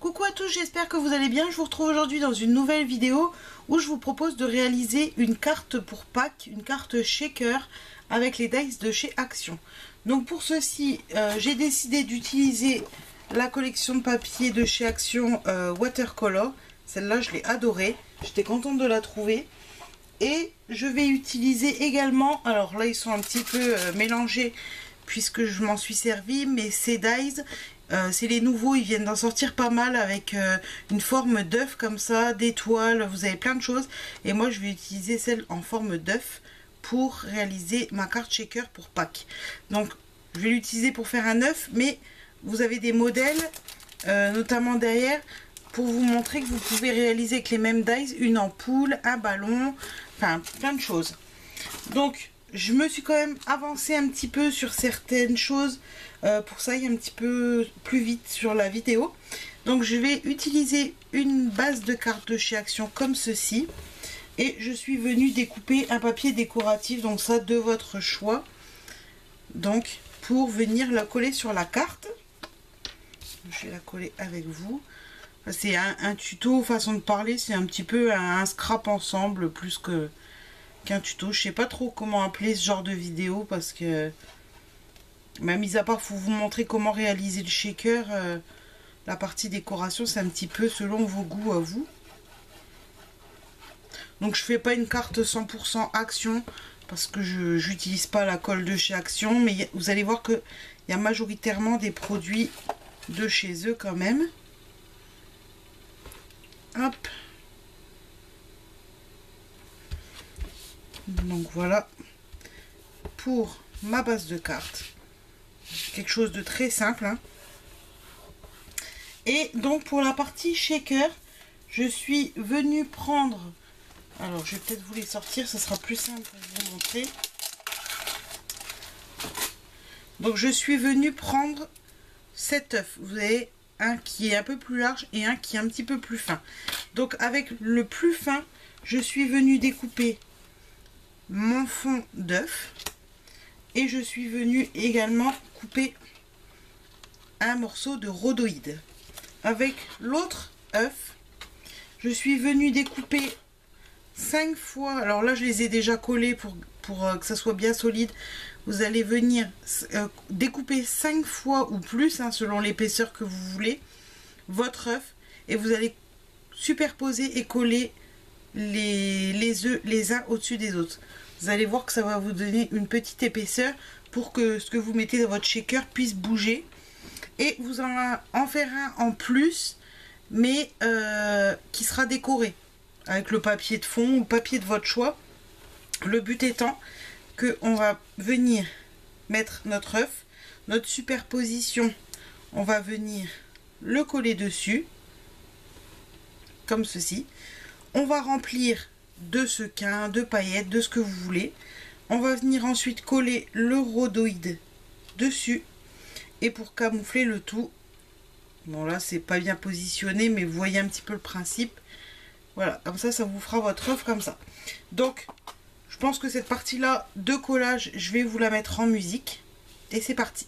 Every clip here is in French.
Coucou à tous, j'espère que vous allez bien. Je vous retrouve aujourd'hui dans une nouvelle vidéo où je vous propose de réaliser une carte pour Pâques, une carte shaker avec les dice de chez Action. Donc pour ceci, euh, j'ai décidé d'utiliser la collection de papier de chez Action euh, Watercolor. Celle-là, je l'ai adorée. J'étais contente de la trouver. Et je vais utiliser également, alors là ils sont un petit peu euh, mélangés puisque je m'en suis servi, mais ces dies, c'est les nouveaux, ils viennent d'en sortir pas mal avec une forme d'œuf comme ça, d'étoiles, vous avez plein de choses. Et moi je vais utiliser celle en forme d'œuf pour réaliser ma carte shaker pour Pâques. Donc je vais l'utiliser pour faire un œuf, mais vous avez des modèles, euh, notamment derrière, pour vous montrer que vous pouvez réaliser avec les mêmes dies une ampoule, un ballon, enfin plein de choses. Donc je me suis quand même avancé un petit peu sur certaines choses euh, pour ça il y a un petit peu plus vite sur la vidéo. Donc je vais utiliser une base de carte de chez Action comme ceci. Et je suis venue découper un papier décoratif, donc ça de votre choix. Donc pour venir la coller sur la carte. Je vais la coller avec vous. C'est un, tuto, façon de parler, c'est un petit peu un, scrap ensemble plus que qu'un tuto. Je sais pas trop comment appeler ce genre de vidéo parce que, même mis à part, faut vous montrer comment réaliser le shaker. Euh, la partie décoration, c'est un petit peu selon vos goûts à vous. Donc je fais pas une carte 100% Action parce que je n'utilise pas la colle de chez Action. Mais vous allez voir qu'il y a majoritairement des produits de chez eux quand même. Donc voilà pour ma base de cartes. Quelque chose de très simple. Hein. Et donc pour la partie shaker, je suis venue prendre alors, je vais peut-être vous les sortir, ça sera plus simple pour vous montrer. Donc, je suis venue prendre cet œuf. Vous avez un qui est un peu plus large et un qui est un petit peu plus fin. Donc, avec le plus fin, je suis venue découper mon fond d'œuf. Et je suis venue également couper un morceau de rhodoïde. Avec l'autre œuf, je suis venue découper 5 fois, alors là je les ai déjà collés pour, pour euh, que ça soit bien solide, vous allez venir euh, découper 5 fois ou plus, hein, selon l'épaisseur que vous voulez, votre œuf, et vous allez superposer et coller les, les œufs les uns au-dessus des autres. Vous allez voir que ça va vous donner une petite épaisseur pour que ce que vous mettez dans votre shaker puisse bouger. Et vous en, en faire un en plus, mais euh, qui sera décoré avec le papier de fond ou papier de votre choix. Le but étant que on va venir mettre notre œuf, notre superposition, on va venir le coller dessus, comme ceci. On va remplir de sequins, de paillettes, de ce que vous voulez. On va venir ensuite coller le rhodoïde dessus. Et pour camoufler le tout, bon là c'est pas bien positionné, mais vous voyez un petit peu le principe. Voilà, comme ça, ça vous fera votre œuf comme ça. Donc, je pense que cette partie-là de collage, je vais vous la mettre en musique. Et c'est parti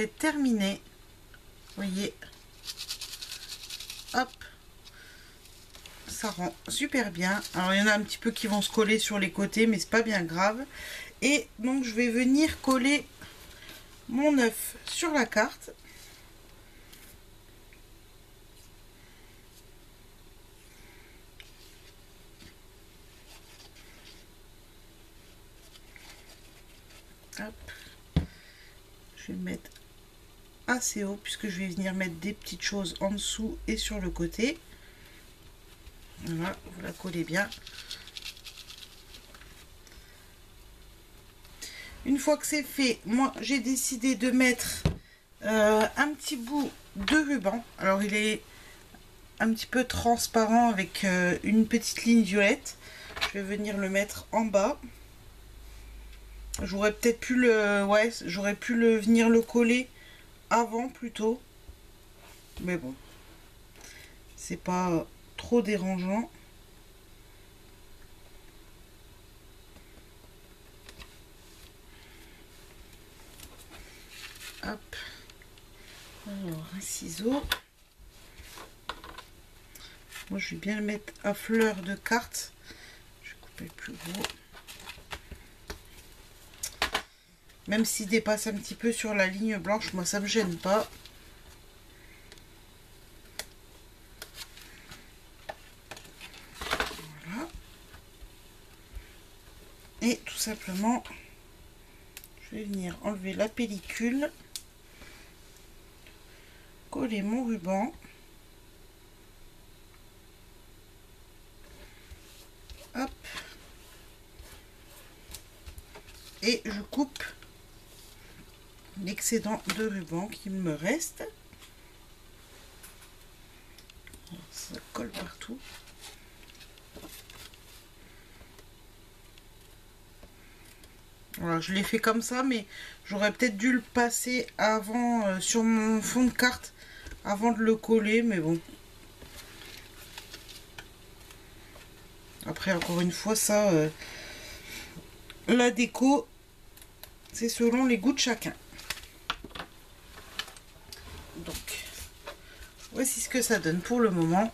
est terminé. voyez. Hop. Ça rend super bien. Alors il y en a un petit peu qui vont se coller sur les côtés, mais c'est pas bien grave. Et donc je vais venir coller mon œuf sur la carte. Je vais mettre assez haut puisque je vais venir mettre des petites choses en dessous et sur le côté. Voilà, vous la collez bien. Une fois que c'est fait, moi j'ai décidé de mettre euh, un petit bout de ruban. Alors il est un petit peu transparent avec euh, une petite ligne violette. Je vais venir le mettre en bas. J'aurais peut-être pu le... Ouais, j'aurais pu le venir le coller avant plutôt. Mais bon. C'est pas trop dérangeant. Hop. Alors, un ciseau. Moi, je vais bien le mettre à fleur de carte. Je vais couper le plus gros. Même s'il dépasse un petit peu sur la ligne blanche, moi ça me gêne pas. Et tout simplement, je vais venir enlever la pellicule, coller mon ruban. Et je coupe l'excédent de ruban qui me reste. Ça colle partout. Voilà, je l'ai fait comme ça, mais j'aurais peut-être dû le passer avant euh, sur mon fond de carte avant de le coller, mais bon. Après, encore une fois, ça, euh, la déco, c'est selon les goûts de chacun. Voici ce que ça donne pour le moment.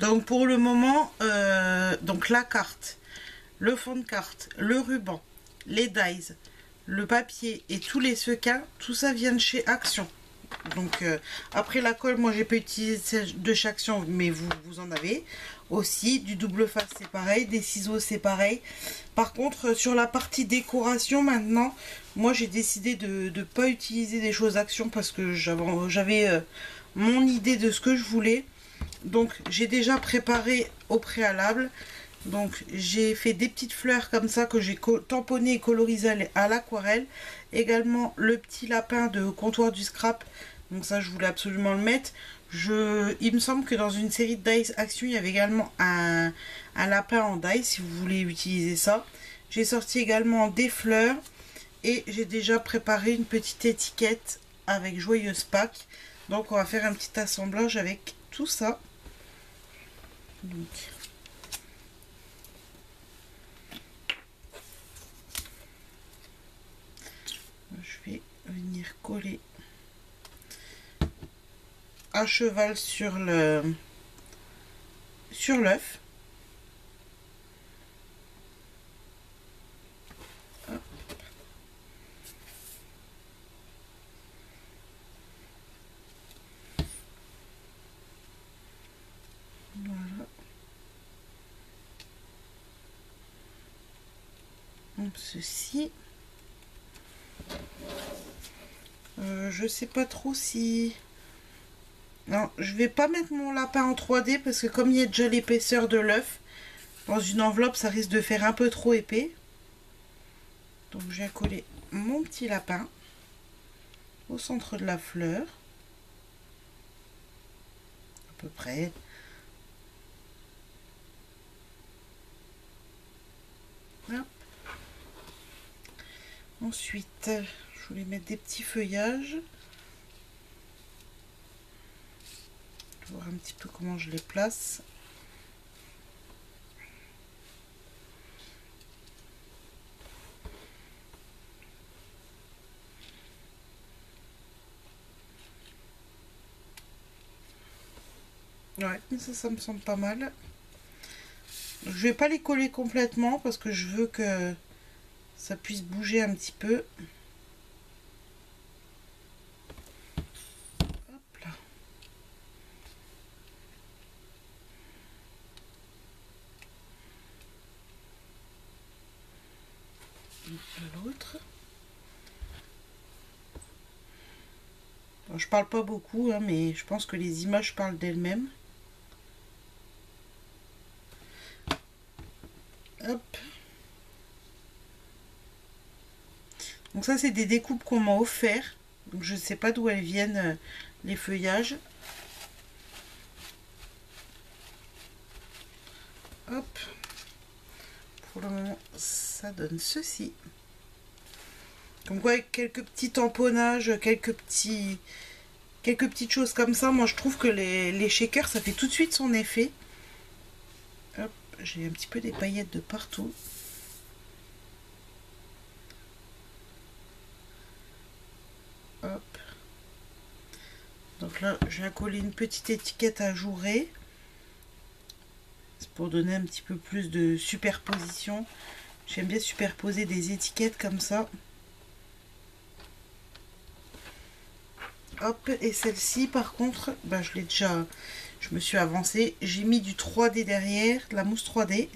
Donc pour le moment, euh, donc la carte, le fond de carte, le ruban, les dies, le papier et tous les sequins, tout ça vient de chez Action. Donc euh, après la colle, moi j'ai pas utilisé de chez Action, mais vous, vous en avez aussi. Du double face c'est pareil, des ciseaux c'est pareil. Par contre sur la partie décoration maintenant, moi j'ai décidé de ne pas utiliser des choses Action parce que j'avais euh, mon idée de ce que je voulais. Donc j'ai déjà préparé au préalable. Donc j'ai fait des petites fleurs comme ça que j'ai tamponné et colorisé à l'aquarelle. Également le petit lapin de comptoir du scrap. Donc ça je voulais absolument le mettre. Je, il me semble que dans une série de Dice Action il y avait également un, un lapin en dice si vous voulez utiliser ça. J'ai sorti également des fleurs et j'ai déjà préparé une petite étiquette avec Joyeuse Pâques. Donc on va faire un petit assemblage avec tout ça. je vais venir coller à cheval sur le sur l'œuf. ceci. Euh, je sais pas trop si... Non, je vais pas mettre mon lapin en 3D parce que comme il y a déjà l'épaisseur de l'œuf, dans une enveloppe, ça risque de faire un peu trop épais. Donc je vais coller mon petit lapin au centre de la fleur. À peu près. Ensuite, je voulais mettre des petits feuillages. Je vais voir un petit peu comment je les place. Ouais, ça, ça me semble pas mal. Je vais pas les coller complètement parce que je veux que ça puisse bouger un petit peu. L'autre. je parle pas beaucoup, hein, mais je pense que les images parlent d'elles-mêmes. Hop. Donc ça, c'est des découpes qu'on m'a offert. Donc je ne sais pas d'où elles viennent, euh, les feuillages. Hop. Pour le moment, ça donne ceci. Donc ouais, quelques petits tamponnages, quelques petits quelques petites choses comme ça. Moi, je trouve que les, les shakers, ça fait tout de suite son effet. Hop, j'ai un petit peu des paillettes de partout. Hop. Donc je viens coller une petite étiquette à jouer. C'est pour donner un petit peu plus de superposition. J'aime bien superposer des étiquettes comme ça. Hop, et celle-ci, par contre, bah, je l'ai déjà... Je me suis avancée. J'ai mis du 3D derrière, de la mousse 3D.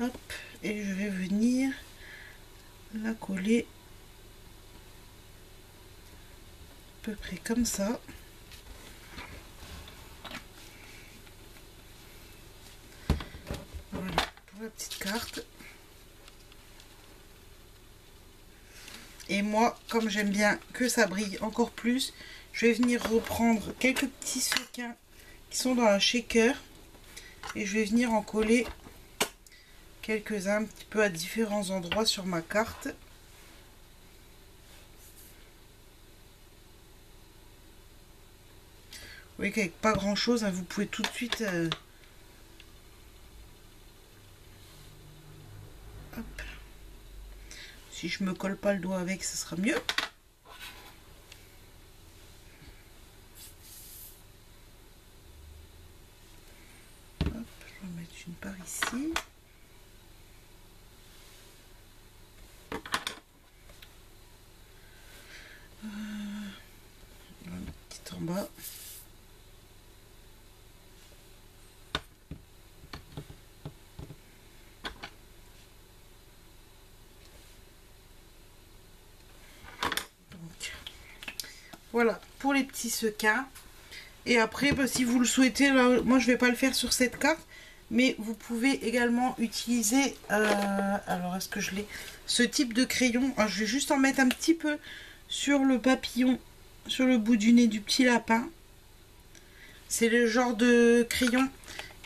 Hop, et je vais venir la coller à peu près comme ça. Voilà, pour la petite carte. Et moi, comme j'aime bien que ça brille encore plus, je vais venir reprendre quelques petits sequins qui sont dans la shaker. Et je vais venir en coller quelques-uns un petit peu à différents endroits sur ma carte. Vous voyez qu'avec pas grand chose, hein, vous pouvez tout de suite... Euh, Si je me colle pas le doigt avec, ce sera mieux. Je vais mettre une part ici. Euh, une petite en bas. Voilà, pour les petits sequins. Et après, bah, si vous le souhaitez, moi je vais pas le faire sur cette carte. Mais vous pouvez également utiliser, euh, alors est-ce que je l'ai, ce type de crayon. je vais juste en mettre un petit peu sur le papillon, sur le bout du nez du petit lapin. C'est le genre de crayon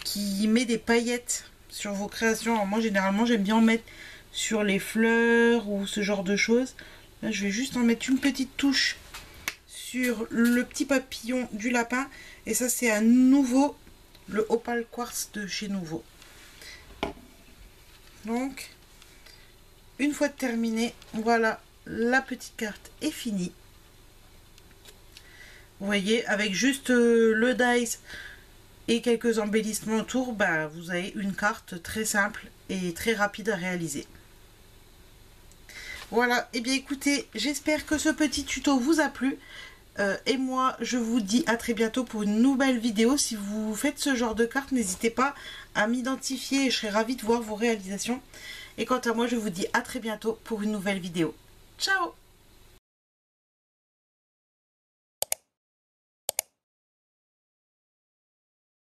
qui met des paillettes sur vos créations. moi généralement j'aime bien en mettre sur les fleurs ou ce genre de choses. Là je vais juste en mettre une petite touche le petit papillon du lapin. Et ça, c'est un nouveau, le Opal Quartz de chez Nouveau. Donc, une fois terminé, voilà, la petite carte est finie. Vous voyez, avec juste euh, le dice et quelques embellissements autour, bah, vous avez une carte très simple et très rapide à réaliser. Voilà, et eh bien écoutez, j'espère que ce petit tuto vous a plu. Euh, et moi, je vous dis à très bientôt pour une nouvelle vidéo. Si vous faites ce genre de carte, n'hésitez pas à m'identifier et je serai ravie de voir vos réalisations. Et quant à moi, je vous dis à très bientôt pour une nouvelle vidéo. Ciao